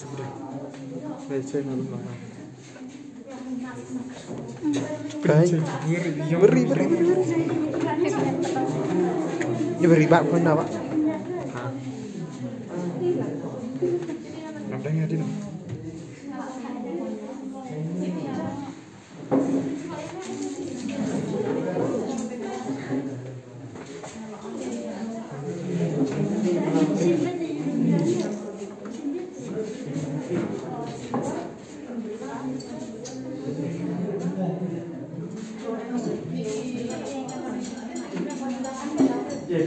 Beri, beri, beri, beri. beri beri pak, kau nak pak? Nampak ni ada Yeah.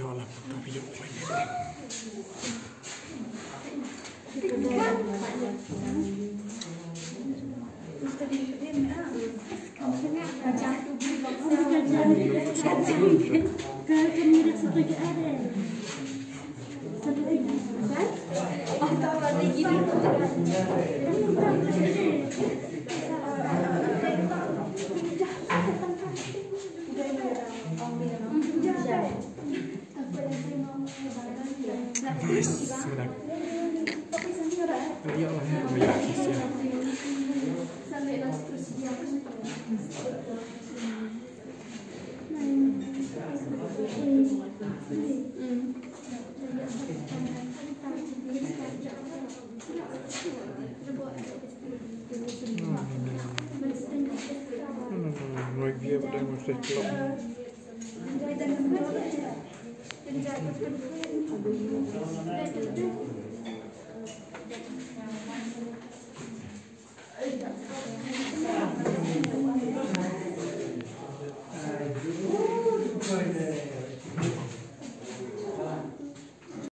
Jolla, tapi dia mau ini. Thank you. Mas, sudah. Dia lah yang banyak kia vẫn đang một sạch lộng. Thank you. た。